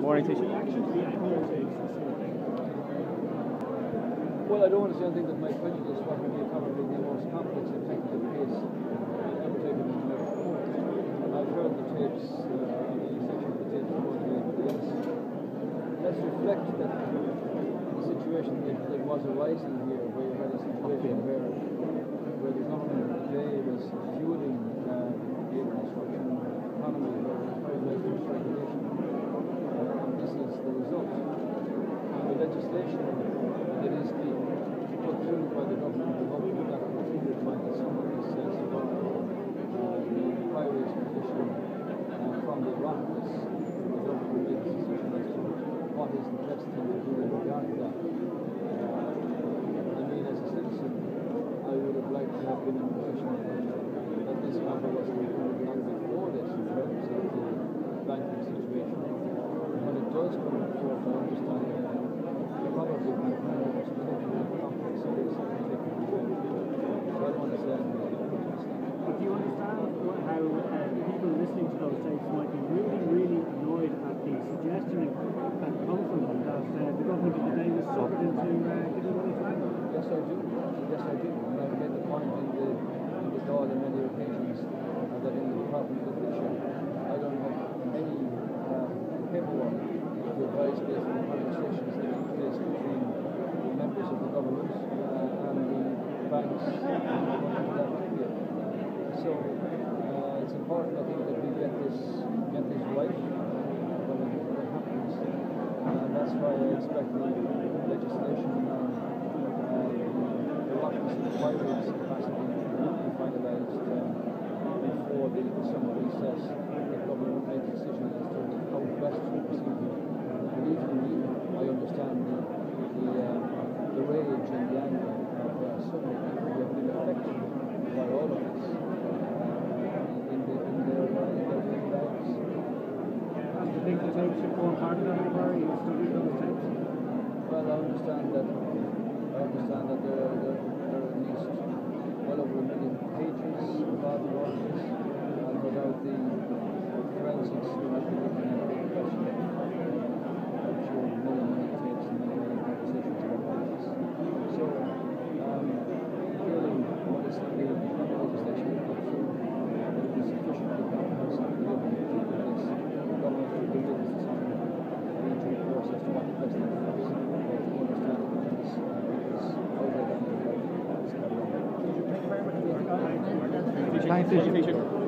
Morning, Tisha. Well, I don't want to say anything that might prejudice what would be probably the most complex technical case ever taken in court. I've heard the tapes, uh, the section of the tapes before the police. Let's reflect that the situation that, that was arising here, where you had a situation where, where the government of the day was fueling uh, the construction economy, where there was very less regulation. Uh, and this is the result. And the legislation that is being put through by the government of Republic that continued by the some of these uh, support uh, the inquiry position uh, from the Iraq was the government made a decision as to what is the best thing to do in regard to that. Uh, I mean, as a citizen, I would have liked to have been in a position that this matter was concluded long before this in terms of the banking situation. When it does come to court, I understand that probably be one of the most politically complex case I can take into account. So I don't understand what you understand. But do you understand how uh, people listening to those tapes might be really, really annoyed at the suggestion that come from them that the government of the day uh, Yes, I do. Yes, I do. And I've made the point in the, in the call on many uh, that in the Department of Fishery, I don't have any uh, paperwork advise based on the conversations that took place between the members of the government uh, and the banks. So uh, it's important, I think, that we get this get this right it, when it happens. And that's why I expect the legislation on uh, the Washington inquiries capacity to be finalised um, before the, the summer recess. The government make a decision as to how best to proceed. Believe me, I understand the the, um, the rage and the anger of uh, so many people who have been affected by all of this uh, in, the, in their uh, in their daily lives. Do the that? You those tapes? Well, I understand that I understand that are, there, there are at least well over a million pages involved in all of this, and without the forensics, we might be looking at a question of, I'm sure, many, many tapes and many, many conversations about all this. So, um, clearly, what is the legislation we put through, that it is sufficiently comprehensive to be able to deal with this. The government will make this decision in due course as to what the best thing for us, but to understand that it is, it is out there